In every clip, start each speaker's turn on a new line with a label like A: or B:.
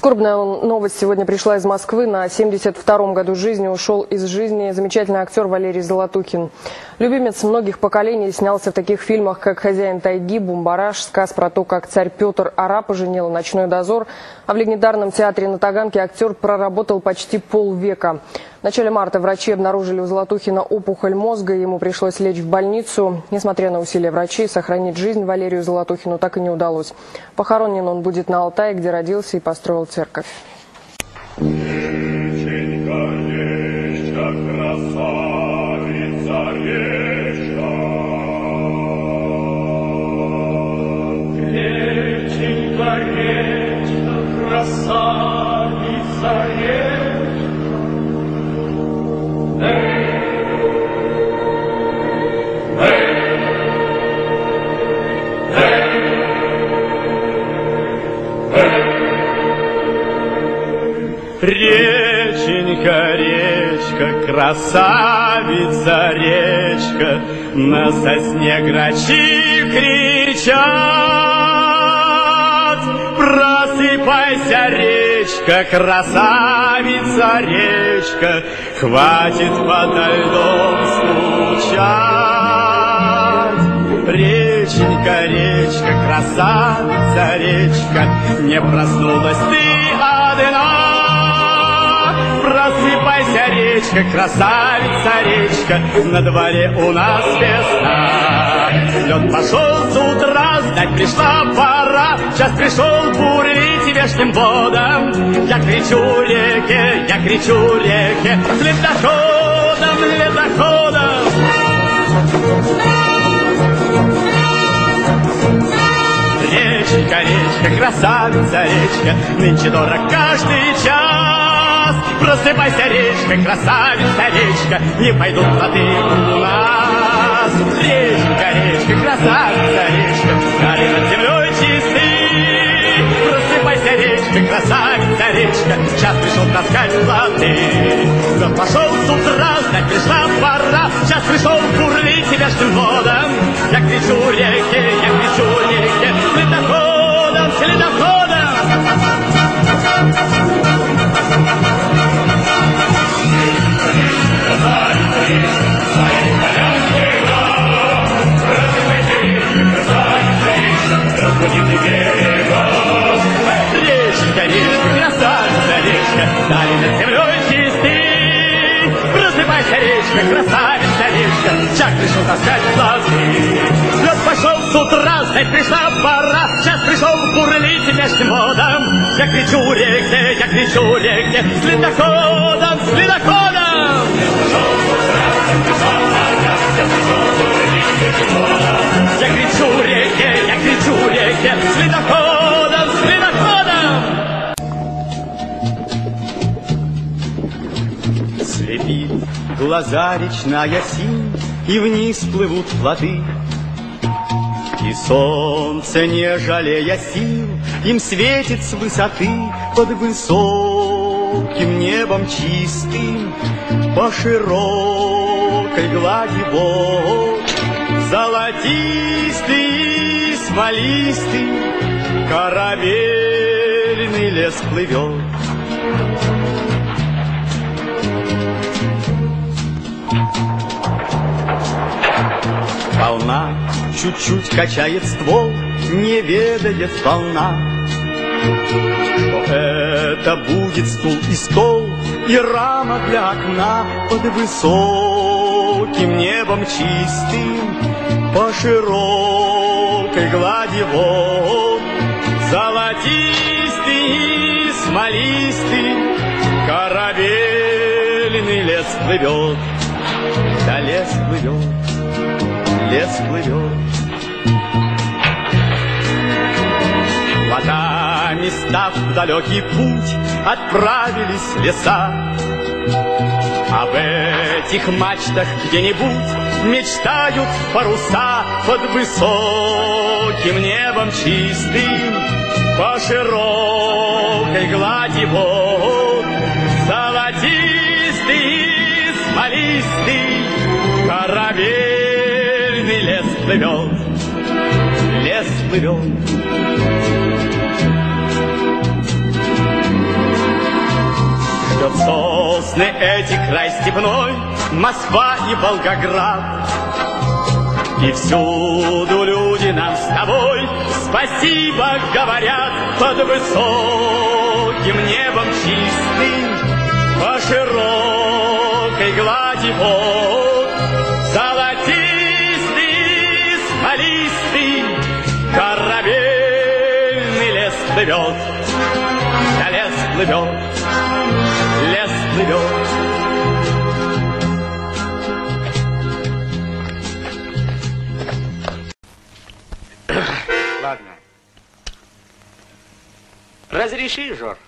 A: Скорбная новость сегодня пришла из Москвы. На 72-м году жизни ушел из жизни замечательный актер Валерий Золотухин. Любимец многих поколений снялся в таких фильмах, как «Хозяин тайги», «Бумбараш», сказ про то, как царь Петр Ара поженил «Ночной дозор». А в легендарном театре на Таганке актер проработал почти полвека. В начале марта врачи обнаружили у Золотухина опухоль мозга, ему пришлось лечь в больницу. Несмотря на усилия врачей, сохранить жизнь Валерию Золотухину так и не удалось. Похоронен он будет на Алтае, где родился и построил церковь.
B: Речка, красавица речка, На сосне грачи кричат. Просыпайся, речка, красавица речка, Хватит подо льдом стучать. Реченька, речка, красавица речка, Не проснулась ты одна. Речка, красавица речка, На дворе у нас весна. Лед пошел с утра, знать пришла пора, Час пришел бурлить вешним водом. Я кричу реке, я кричу реке, Ледоходом, ледоходом. Речка, речка, красавица речка, Нынче дорог каждый час. Просыпайся, речка, красавица речка, Не пойдут плоды у нас. Речка, речка, красавица речка, Дали над землей чисты. Просыпайся, речка, красавица речка, Час пришел таскать плоды. Лед пошел с утра, знать пришла пора, Час пришел бурлить вешним водом. Я кричу реке, Речка, речка, красавица речка, Дали над землей чисты. Просыпайся, речка, красавица речка, Чак пришел таскать плоды. Лед пошел с утра, знать пришла пора, Час пришел бурлить между водом. Я кричу реке, я кричу реке, Следоходом, следоходом. Я кричу реке, я кричу реке, Следоходом, следоходом. Слепит глаза речная синь, И вниз плывут плоды. И солнце, не жалея сил, Им светит с высоты Под высоким небом чистым, По широкой глади вод. Золотистый смолистый Корабельный лес плывет. Волна чуть-чуть качает ствол, не ведает волна, что это будет стул и стол, и рама для окна под высоким небом чистым, по широкой глади вод, золотистый смолистый корабельный лес плывет, да лес плывет лес плывет. Плотами став в далекий путь, отправились леса. Об этих мачтах где-нибудь мечтают паруса под высоким небом чистым, по широкой глади вод, золотистый смолистый корабельный лес плывет, лес плывет.
C: Прекрасны эти край степной, Москва и Волгоград. И всюду люди нам с тобой спасибо говорят под высоким небом чистым, по широкой глади вод, золотистый, смолистый, корабельный лес плывет, да лес плывет, плывет.
D: Ладно. Разреши, Жор.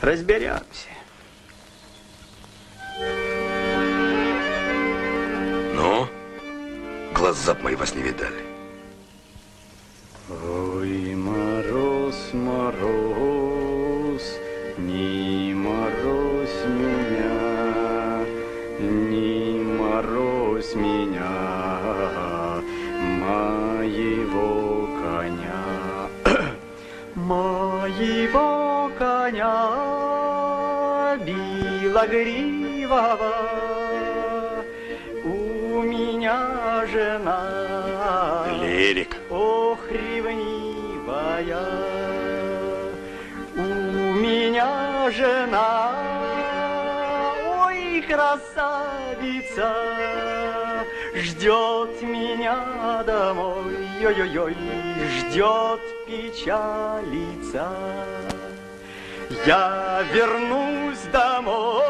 D: Разберемся.
E: Ну, глаза мои вас не видали.
D: Ой, мороз, мороз, моего коня, белогривого, у меня жена.
E: Лирик.
D: Ох, ревнивая, у меня жена, ой, красавица, ждет меня домой, ой-ой-ой, ждет печалица. Я вернусь домой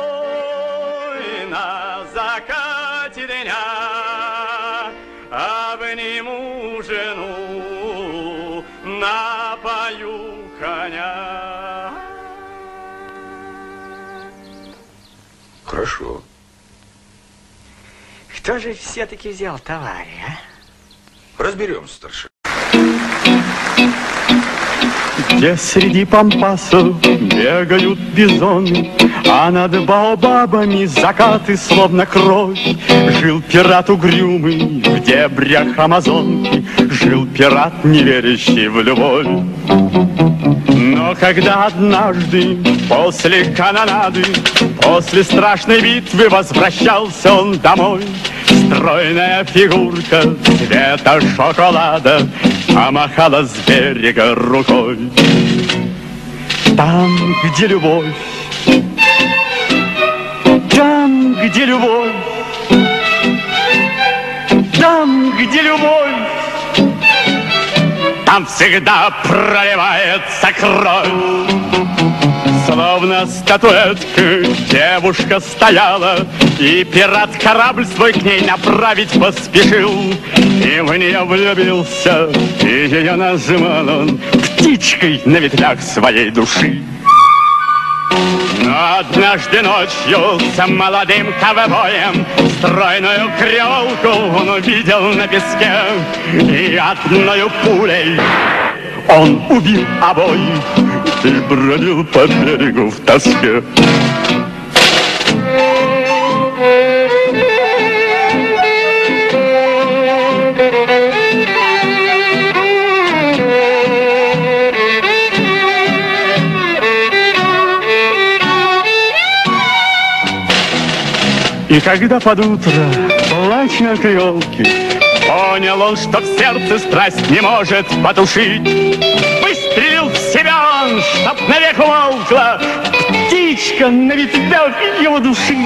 D: на закате дня, обниму жену, напою коня.
E: Хорошо.
D: Кто же все-таки взял товарищ, а?
E: Разберемся, старший.
B: Где среди пампасов бегают бизоны, А над баобабами закаты словно кровь. Жил пират угрюмый в дебрях Амазонки, Жил пират, не верящий в любовь. Но когда однажды после канонады, После страшной битвы возвращался он домой, Стройная фигурка цвета шоколада Помахала с берега рукой. Там, где любовь, там, где любовь, там, где любовь, там всегда проливается кровь. Словно статуэтка девушка стояла, И пират корабль свой к ней направить поспешил. И в нее влюбился, и ее нажимал он Птичкой на ветвях своей души. Но однажды ночью с молодым ковбоем Стройную креолку он увидел на песке И одною пулей он убил обоих И бродил по берегу в тоске. И когда под утро плач на креолке Понял он, что в сердце страсть не может потушить Птичка на ветвях его души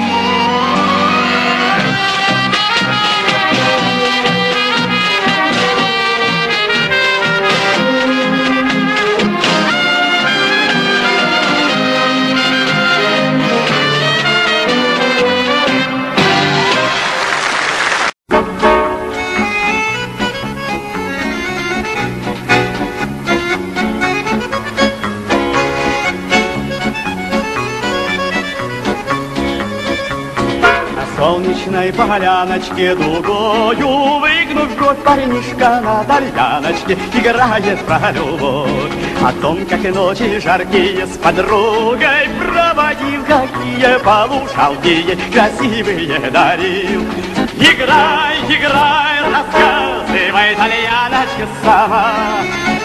B: солнечной поляночке дугою Выгнув год парнишка на дальяночке Играет про любовь. О том, как и ночи жаркие с подругой Проводил, какие полушалкие Красивые дарил. Играй, играй, рассказывай, дальяночка сама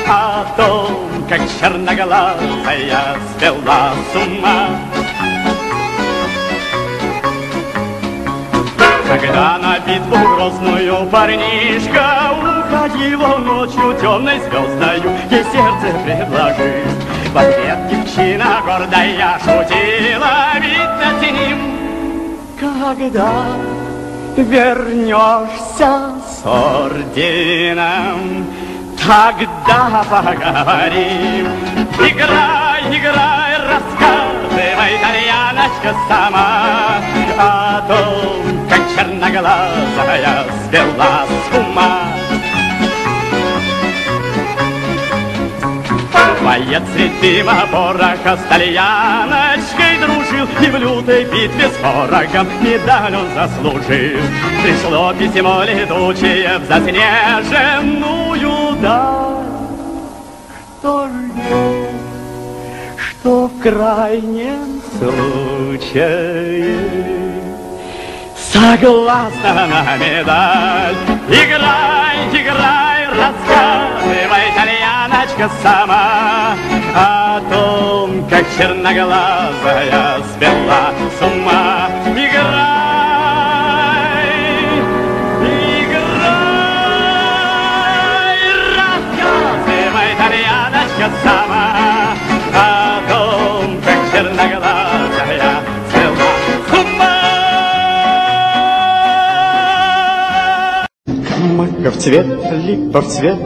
B: О том, как черноглазая свела с ума
C: Когда на битву грозную парнишка Уходила ночью темной звездою Ей сердце предложил В ответ девчина гордая шутила Ведь над ним Когда вернешься с орденом Тогда поговорим Играй, играй, рассказывай, Итальяночка сама О том, черноглазая свела с ума. Боец средима пороха с тальяночкой дружил И в лютой битве с ворогом медаль он заслужил. Пришло письмо летучее в заснеженную даль. Кто ждет, что в крайнем случае Согласна на медаль. Играй, играй, рассказывай, итальяночка сама. О том, как черноглазая свела с ума
B: цвет, липа в цвет,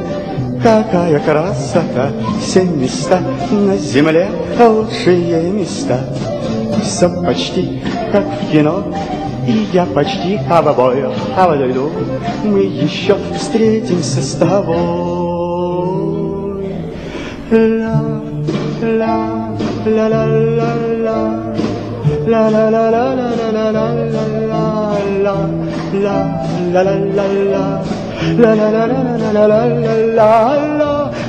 B: какая красота, Все места на земле лучшие места. Все почти как в кино, и я почти а в льду мы еще встретимся с тобой. Ла, ла, ла, ла, ла, ла. La la la la la la la la la la la la la la la la la la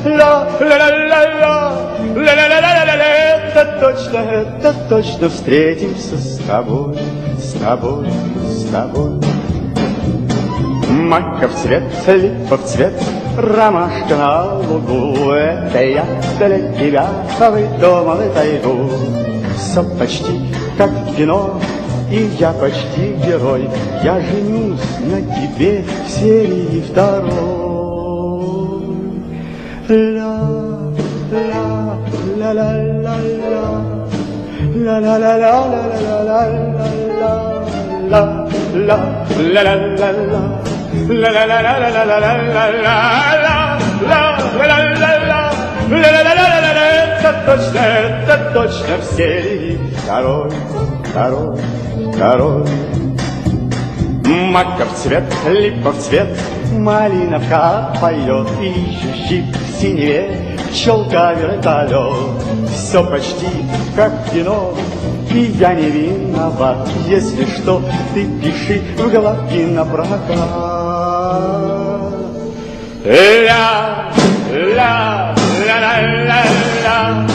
B: La la la la la ла Это точно, это точно встретимся с тобой, с тобой, с тобой. Мака в цвет, липа в цвет, ромашка на лугу. Это я для тебя выдумал тайгу. Все почти как в кино, и я почти герой. Я женюсь на тебе в серии второй. Ла, ла, ла, ла, ла, ла. La la la la la точно, это точно в серии второй, второй, второй. Мака в цвет, липа в цвет, малиновка поет, ищущий в синеве пчелка вертолет. Все почти как кино, и я не виноват, если что, ты пиши в голове на прокат. Ля, ля, ля, ля, ля, ля,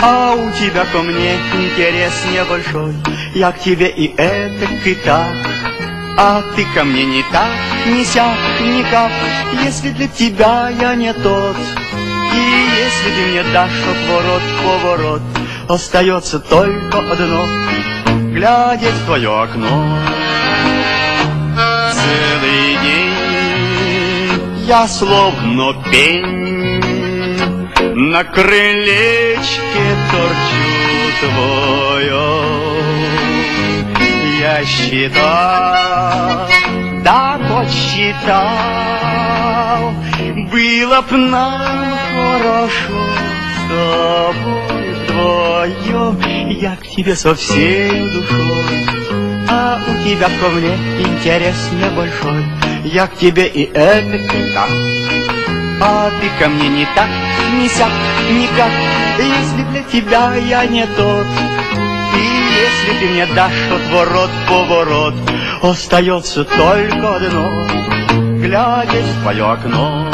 B: а у тебя ко мне интерес небольшой. Я к тебе и это, и так, а ты ко мне не так, не сяк, никак, если для тебя я не тот. И если ты мне дашь отворот, поворот, остается только одно, глядеть в твое окно. Целый день я словно пень на крылечке торчу твое. Я считал, да подсчитал, было б нам хорошо с тобой вдвоем. Я к тебе со всей душой, а у тебя ко мне интерес небольшой. Я к тебе и это и так, а ты ко мне не так, не сяк, никак. Если для тебя я не тот, и если ты мне дашь отворот, поворот, Остается только одно, глядя в твое окно.